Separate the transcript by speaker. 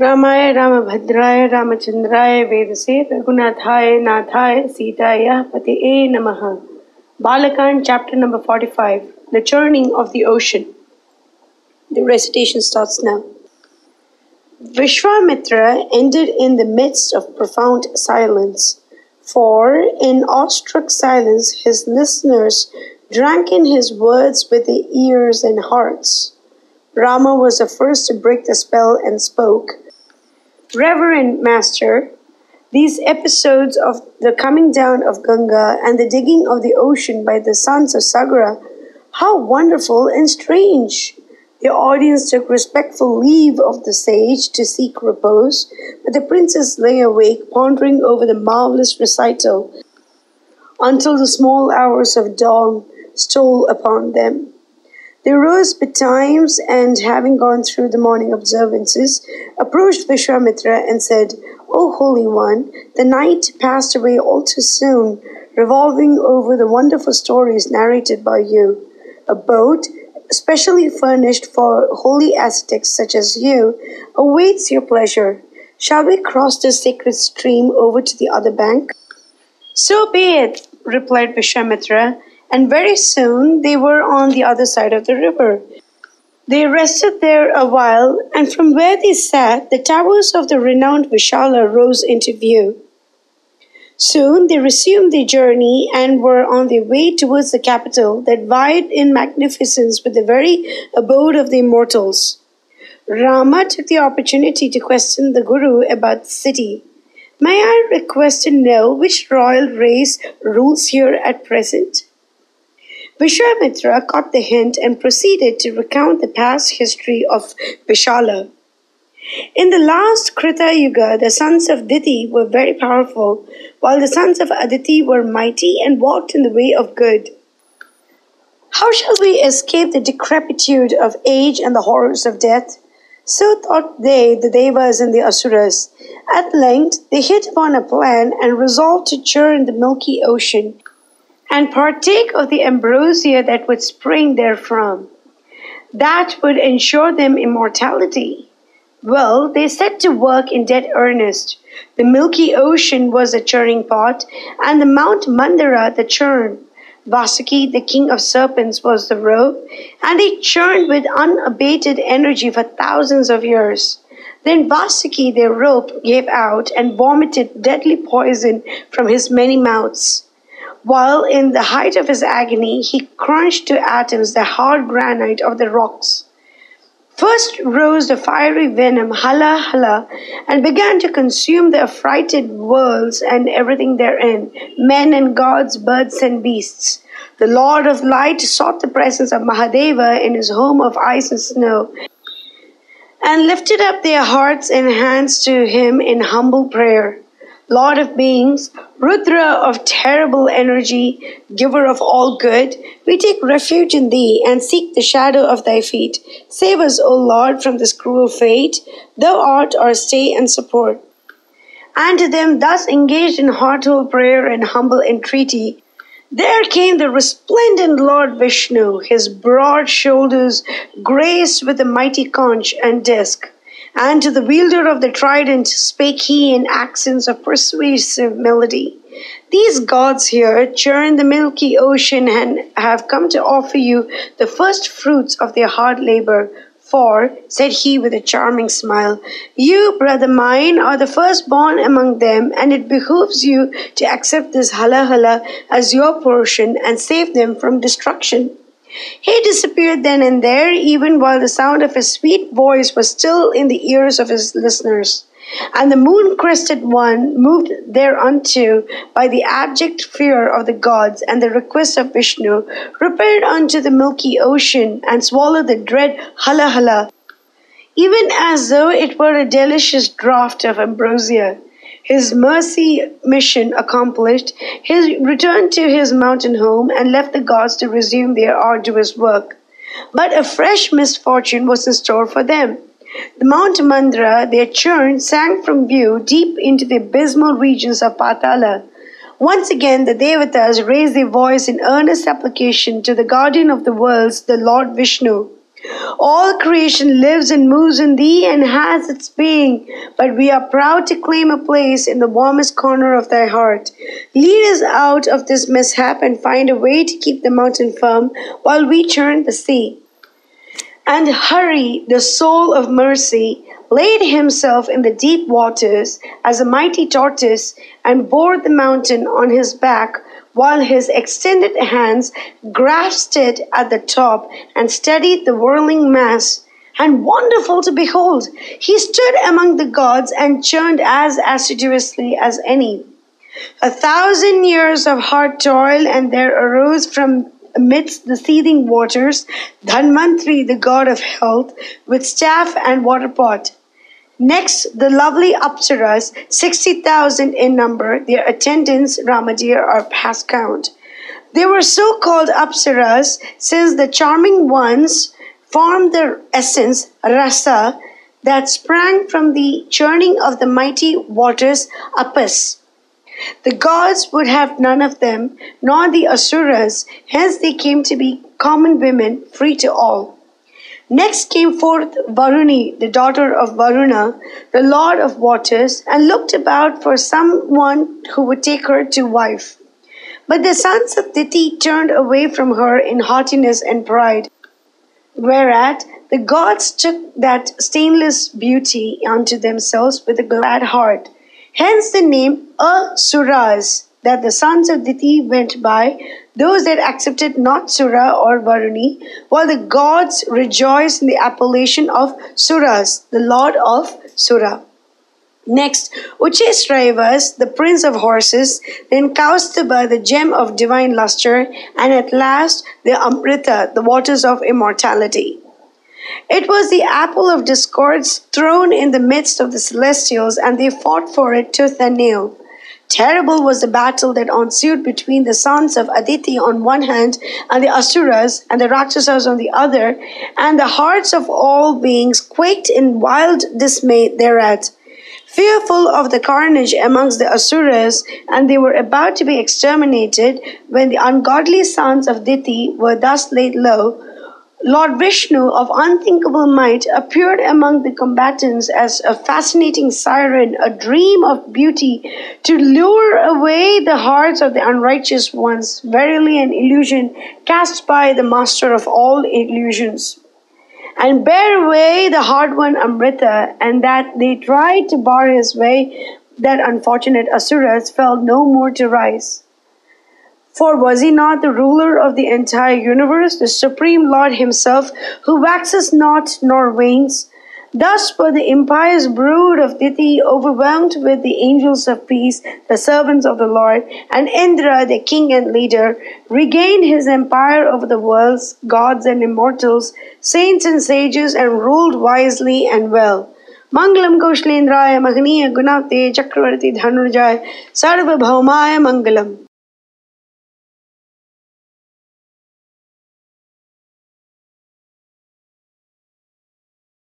Speaker 1: रामाय रामभद्राय रामचंद्राय वेदसे रघुनाथाय नाथाय सीताय पते नमः Bala Khand, chapter number 45 The Churning of the Ocean. The recitation starts now. Vishwamitra ended in the midst of profound silence, for in awestruck silence his listeners drank in his words with their ears and hearts. Rama was the first to break the spell and spoke. Reverend Master, these episodes of the coming down of Ganga and the digging of the ocean by the sons of Sagara, how wonderful and strange! The audience took respectful leave of the sage to seek repose, but the princess lay awake, pondering over the marvelous recital until the small hours of dawn stole upon them. They rose betimes and, having gone through the morning observances, approached Vishwamitra and said, O Holy One, the night passed away all too soon, revolving over the wonderful stories narrated by you. A boat, specially furnished for holy ascetics such as you, awaits your pleasure. Shall we cross the sacred stream over to the other bank? So be it, replied Vishwamitra, and very soon they were on the other side of the river. They rested there a while, and from where they sat, the towers of the renowned Vishala rose into view. Soon they resumed their journey and were on their way towards the capital that vied in magnificence with the very abode of the immortals. Rama took the opportunity to question the Guru about the city. May I request to know which royal race rules here at present? Vishwamitra caught the hint and proceeded to recount the past history of Vishala. In the last Krita Yuga, the sons of Diti were very powerful, while the sons of Aditi were mighty and walked in the way of good. How shall we escape the decrepitude of age and the horrors of death? So thought they, the Devas and the Asuras. At length, they hit upon a plan and resolved to churn the milky ocean and partake of the ambrosia that would spring therefrom. That would ensure them immortality. Well, they set to work in dead earnest. The milky ocean was a churning pot, and the Mount Mandara the churn. Vasuki, the king of serpents, was the rope, and they churned with unabated energy for thousands of years. Then Vasuki, their rope, gave out and vomited deadly poison from his many mouths. While in the height of his agony, he crunched to atoms the hard granite of the rocks. First rose the fiery venom, Hala Hala, and began to consume the affrighted worlds and everything therein, men and gods, birds and beasts. The Lord of Light sought the presence of Mahadeva in his home of ice and snow, and lifted up their hearts and hands to him in humble prayer. Lord of beings, Rudra of terrible energy, giver of all good, we take refuge in thee and seek the shadow of thy feet. Save us, O Lord, from this cruel fate. Thou art our stay and support. And to them thus engaged in heartfelt prayer and humble entreaty, there came the resplendent Lord Vishnu, his broad shoulders graced with a mighty conch and disc. And to the wielder of the trident spake he in accents of persuasive melody. These gods here churn the milky ocean and have come to offer you the first fruits of their hard labor. For, said he with a charming smile, you, brother mine, are the firstborn among them, and it behooves you to accept this hala hala as your portion and save them from destruction. He disappeared then and there, even while the sound of his sweet voice was still in the ears of his listeners. And the moon crested one, moved thereunto by the abject fear of the gods and the request of Vishnu, repaired unto the milky ocean and swallowed the dread Hala Hala, even as though it were a delicious draught of ambrosia. His mercy mission accomplished, he returned to his mountain home and left the gods to resume their arduous work. But a fresh misfortune was in store for them. The Mount Mandara, their churn, sank from view deep into the abysmal regions of Patala. Once again, the Devatas raised their voice in earnest supplication to the guardian of the worlds, the Lord Vishnu. All creation lives and moves in thee and has its being, but we are proud to claim a place in the warmest corner of thy heart. Lead us out of this mishap and find a way to keep the mountain firm while we churn the sea. And Hari the soul of mercy, laid himself in the deep waters as a mighty tortoise and bore the mountain on his back while his extended hands grasped it at the top and steadied the whirling mass. And wonderful to behold, he stood among the gods and churned as assiduously as any. A thousand years of hard toil, and there arose from amidst the seething waters Dhanvantri, the god of health, with staff and water pot. Next, the lovely Apsaras, 60,000 in number, their attendants, Ramadear, are past count. They were so called Apsaras since the charming ones formed the essence, rasa, that sprang from the churning of the mighty waters, Apas. The gods would have none of them, nor the Asuras, hence they came to be common women, free to all. Next came forth Varuni, the daughter of Varuna, the lord of waters, and looked about for some one who would take her to wife. But the sons of Diti turned away from her in haughtiness and pride. Whereat the gods took that stainless beauty unto themselves with a glad heart. Hence the name Asuras that the sons of Diti went by, those that accepted not Sura or Varuni, while the gods rejoiced in the appellation of Suras, the lord of Sura. Next, Uchesravas, the prince of horses, then Kaustubha, the gem of divine luster, and at last the Amrita, the waters of immortality. It was the apple of discords thrown in the midst of the celestials, and they fought for it tooth and nail. Terrible was the battle that ensued between the sons of Aditi on one hand and the Asuras and the Rakshasas on the other, and the hearts of all beings quaked in wild dismay thereat. Fearful of the carnage amongst the Asuras, and they were about to be exterminated when the ungodly sons of Diti were thus laid low, Lord Vishnu of unthinkable might appeared among the combatants as a fascinating siren, a dream of beauty to lure away the hearts of the unrighteous ones, verily an illusion cast by the master of all illusions. And bear away the hard one Amrita, and that they tried to bar his way, that unfortunate Asuras fell no more to rise. For was he not the ruler of the entire universe, the supreme Lord himself, who waxes not nor wanes? Thus were the impious brood of Diti overwhelmed with the angels of peace, the servants of the Lord, and Indra, the king and leader, regained his empire over the worlds, gods and immortals, saints and sages, and ruled wisely and well. Mangalam Koshlendra, Mahaniya Gunate Chakravarti Dhanurjaya Sarvabhaumaya Mangalam